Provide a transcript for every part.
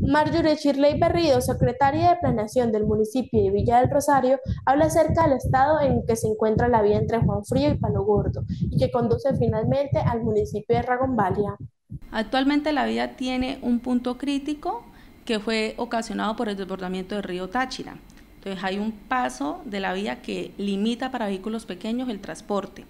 Marjorie Shirley Berrido, secretaria de Planeación del municipio de Villa del Rosario, habla acerca del estado en que se encuentra la vía entre Juan Frío y Palo Gordo y que conduce finalmente al municipio de Ragombalia. Actualmente la vía tiene un punto crítico que fue ocasionado por el desbordamiento del río Táchira. Entonces hay un paso de la vía que limita para vehículos pequeños el transporte.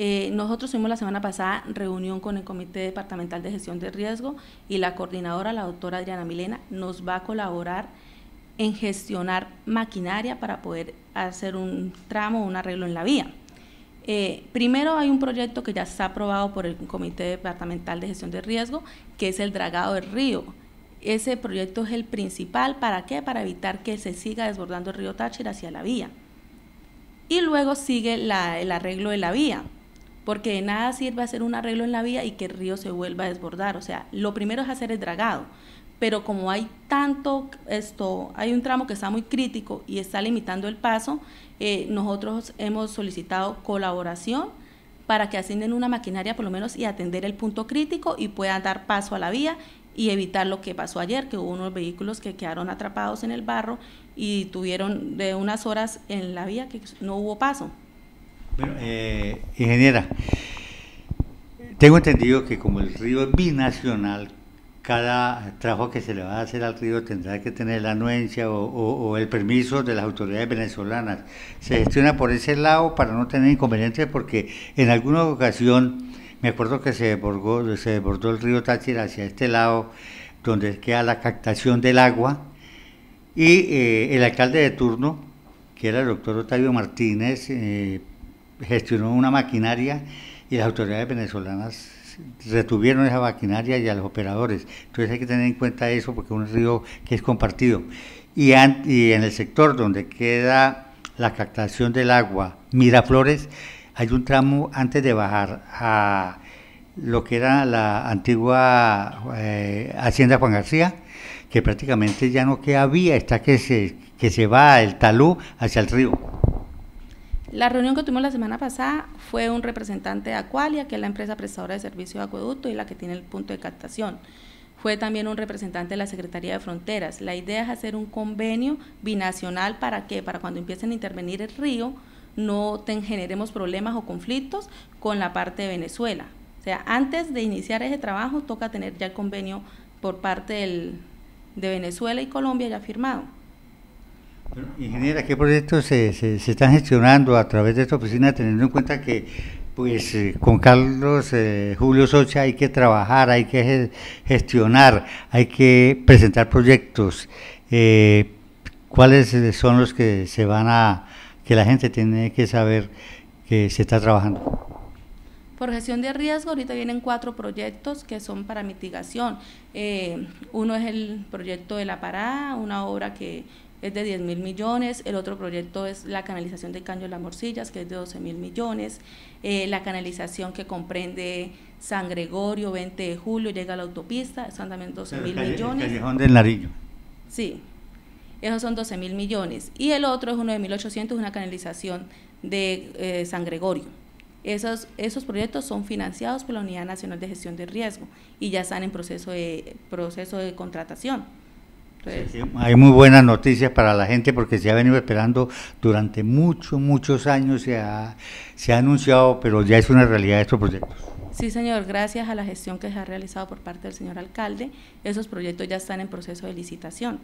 Eh, nosotros tuvimos la semana pasada reunión con el Comité Departamental de Gestión de Riesgo y la coordinadora, la doctora Adriana Milena, nos va a colaborar en gestionar maquinaria para poder hacer un tramo, un arreglo en la vía. Eh, primero hay un proyecto que ya está aprobado por el Comité Departamental de Gestión de Riesgo, que es el dragado del río. Ese proyecto es el principal, ¿para qué? Para evitar que se siga desbordando el río Táchira hacia la vía. Y luego sigue el arreglo de la vía porque de nada sirve hacer un arreglo en la vía y que el río se vuelva a desbordar. O sea, lo primero es hacer el dragado, pero como hay tanto, esto, hay un tramo que está muy crítico y está limitando el paso, eh, nosotros hemos solicitado colaboración para que asignen una maquinaria por lo menos y atender el punto crítico y puedan dar paso a la vía y evitar lo que pasó ayer, que hubo unos vehículos que quedaron atrapados en el barro y tuvieron de unas horas en la vía que no hubo paso. Bueno, eh, ingeniera, tengo entendido que como el río es binacional, cada trabajo que se le va a hacer al río tendrá que tener la anuencia o, el permiso de las autoridades venezolanas. Se gestiona por ese lado para no tener inconvenientes porque en alguna ocasión, me acuerdo que se desbordó, se desbordó el río Táchira hacia este lado, donde queda la captación del agua, y eh, el alcalde de turno, que era el doctor Octavio Martínez, eh, gestionó una maquinaria y las autoridades venezolanas retuvieron esa maquinaria y a los operadores. Entonces hay que tener en cuenta eso porque es un río que es compartido. Y, en el sector donde queda la captación del agua, Miraflores, hay un tramo antes de bajar a lo que era la antigua eh, Hacienda Juan García, que prácticamente ya no queda vía, está que se, que se va el talú hacia el río. La reunión que tuvimos la semana pasada fue un representante de Aqualia, que es la empresa prestadora de servicio de acueducto y la que tiene el punto de captación. Fue también un representante de la Secretaría de Fronteras. La idea es hacer un convenio binacional para que, para cuando empiecen a intervenir el río, no generemos problemas o conflictos con la parte de Venezuela. O sea, antes de iniciar ese trabajo toca tener ya el convenio por parte de Venezuela y Colombia ya firmado. Ingeniera, ¿qué proyectos se, se, están gestionando a través de esta oficina teniendo en cuenta que pues eh, con Carlos eh, Julio Socha hay que trabajar, hay que gestionar, hay que presentar proyectos? Eh, ¿Cuáles son los que se van a, que la gente tiene que saber que se está trabajando? Por gestión de riesgo, ahorita vienen cuatro proyectos que son para mitigación. uno es el proyecto de la parada, una obra que es de 10 mil millones, el otro proyecto es la canalización de Caño de las Morcillas, que es de 12 mil millones, eh, la canalización que comprende San Gregorio, 20 de julio, llega a la autopista, son también 12 mil millones. El callejón del Narillo. Sí, esos son 12 mil millones. Y el otro es uno de 1.800, una canalización de eh, San Gregorio. Esos, esos proyectos son financiados por la Unidad Nacional de Gestión de Riesgo y ya están en proceso de, proceso de contratación hay muy buenas noticias para la gente porque se ha venido esperando durante muchos, muchos años, se ha, se ha anunciado, pero ya es una realidad estos proyectos. Sí, señor, gracias a la gestión que se ha realizado por parte del señor alcalde, esos proyectos ya están en proceso de licitación.